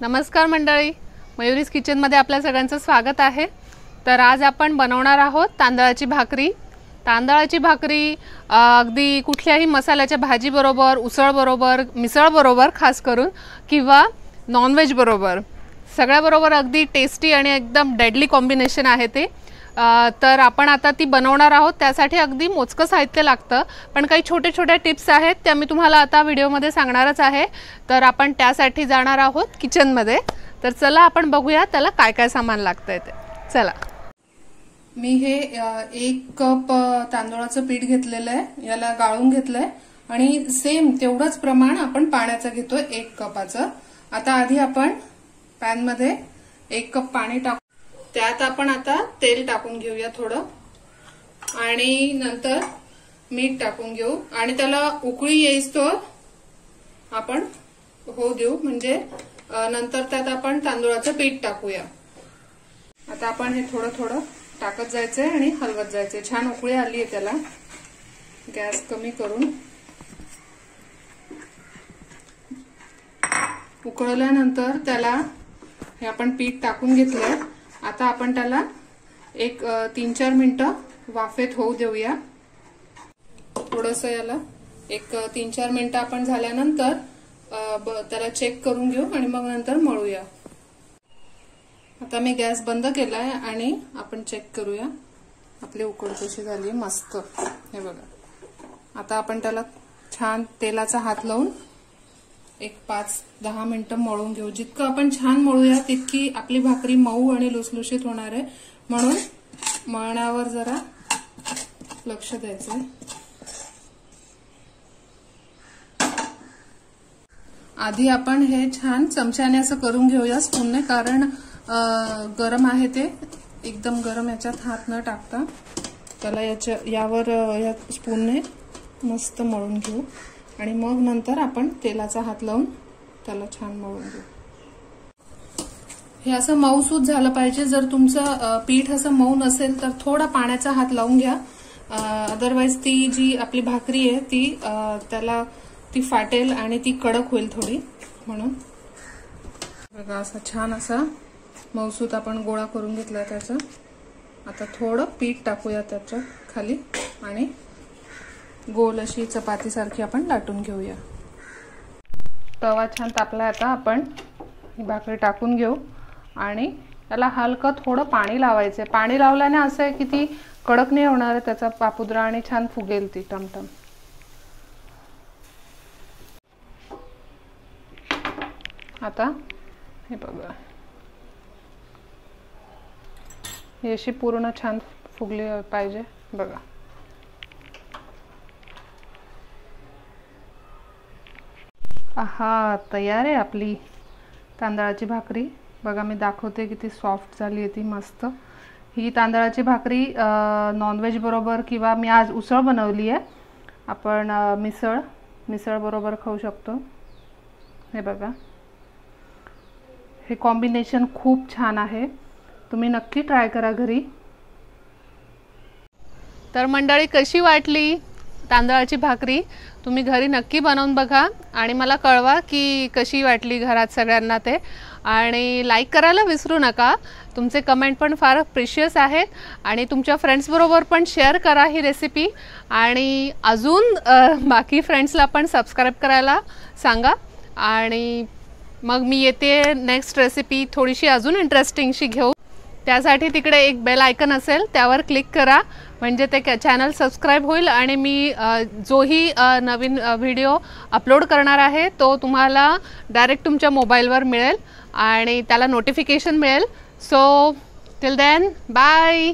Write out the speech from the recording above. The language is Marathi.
नमस्कार मंडळी मयुरीज किचनमध्ये आपल्या सगळ्यांचं स्वागत आहे. तर आज आपण बनवणार आहोत तांदळाची भाकरी. तांदळाची भाकरी अगदी कुठल्याही मसाल्याच्या भाजीबरोबर उसळबरोबर मिसळबरोबर खास करून किंवा नॉनव्हेजबरोबर सगळ्याबरोबर अगदी टेस्टी आणि एकदम डेडली कॉम्बिनेशन आहे ते. तर आपण आता ती बनवणार आहोत. त्यासाठी अगदी मोजकं साहित्य लागतं. पण काही छोटे छोट्या टिप्स आहेत त्या मी तुम्हाला आता व्हिडिओमध्ये सांगणारच आहे. तर आपण त्यासाठी जाणार आहोत किचनमध्ये. तर चला आपण बघूया त्याला काय काय सामान लागतंय ते. चला. मी हे एक कप तांदूळाचं पीठ घेतलेलं आहे. याला गाळून घेतलंय. आणि सेम तेवढंच प्रमाण आपण पाण्याचं घेतोय एक कपाचं. आता आधी आपण पॅनमध्ये एक कप पाणी टाकू. त्यात आपण आता तेल टाकून घेऊया थोडं. आणि नंतर मीठ टाकून घेऊ. आणि त्याला उकळी येईस्तोवर आपण होऊ देऊ. म्हणजे नंतर त्यात आपण तांदूळाचं पीठ टाकूया. आता आपण हे थोडं थोडं टाकत जायचंय आणि हलवत जायचंय. छान उकळी आली आहे त्याला. गॅस कमी करून. उकळल्यानंतर त्याला हे आपण पीठ टाकून घेतलंय. आता आपण त्याला एक तीन चार मिनिटं वाफेत होऊ देऊया. थोडस याला एक तीन चार मिनिटं आपण झाल्यानंतर त्याला चेक करून घेऊ आणि मग नंतर मळूया. आता मी गॅस बंद केलाय आणि आपण चेक करूया. आपली उकड कशी झाली? मस्त. हे बघा. आता आपण त्याला छान तेलाचा हात लावून एक पाच दहा मिनिटं मळून घेऊ. जितकं आपण छान मळूया तितकी आपली भाकरी मऊ आणि लुसलुशीत होणार आहे. म्हणून मळण्यावर जरा लक्ष द्यायचंय. आधी आपण हे छान चमच्याने असं करून घेऊया स्पूनने कारण गरम आहे ते. एकदम गरम याच्यात हात न टाकता. त्याला याच्या यावर या स्पूनने मस्त मळून घेऊ. आणि मग नंतर आपण तेलाचा हात लावून त्याला छान मळून घेऊ. हे असं मऊसूत झालं पाहिजे. जर तुमचं पीठ असं मऊ नसेल तर थोडा पाण्याचा हात लावून घ्या. अदरवाईज ती जी आपली भाकरी आहे ती त्याला ती फाटेल आणि ती कडक होईल थोडी. म्हणून बघा असा छान असा मऊसूत आपण गोळा करून घेतला त्याचा. आता थोडं पीठ टाकूया त्याच्याखाली आणि गोल अशी चपातीसारखी आपण लाटून घेऊया. तवा छान तापला आता आपण. ही भाकरी टाकून घेऊ. आणि त्याला हलकं थोडं पाणी लावायचं पाणी लावल्याने असं आहे की ती कडक नाही होणार आहे त्याचा पापुद्रा आणि छान फुगेल ती टमटम. आता हे बघा. ही अशी पूर्ण छान फुगली पाहिजे. बघा. हा तयार आहे आपली तांदळाची भाकरी. बघा मी दाखवते किती सॉफ्ट झाली आहे ती मस्त. ही तांदळाची भाकरी नॉनव्हेज बरोबर किंवा मी आज उसळ बनवली आहे. आपण मिसळ मिसळबरोबर खाऊ शकतो. हे बघा. हे कॉम्बिनेशन खूप छान आहे. तुम्ही नक्की ट्राय करा घरी. तर मंडळी कशी वाटली? तांदळाची भाकरी तुम्ही घरी नक्की बनवून बघा. आणि मला कळवा की कशी वाटली घरात सगळ्यांना ते. आणि लाईक करायला विसरू नका. तुमचे कमेंट पण फार प्रिशियस आहेत. आणि तुमच्या फ्रेंड्सबरोबर पण शेअर करा ही रेसिपी आणि अजून बाकी फ्रेंड्सला पण सबस्क्राईब करायला सांगा. आणि मग मी येते नेक्स्ट रेसिपी थोडीशी अजून इंटरेस्टिंगशी घेऊ. त्यासाठी तिकडे एक बेल आयकन असेल त्यावर क्लिक करा. म्हणजे ते चॅनल सबस्क्राईब होईल आणि मी जोही नवीन व्हिडिओ अपलोड करणार आहे तो तुम्हाला डायरेक्ट तुमच्या मोबाईलवर मिळेल आणि त्याला नोटिफिकेशन मिळेल. So till then bye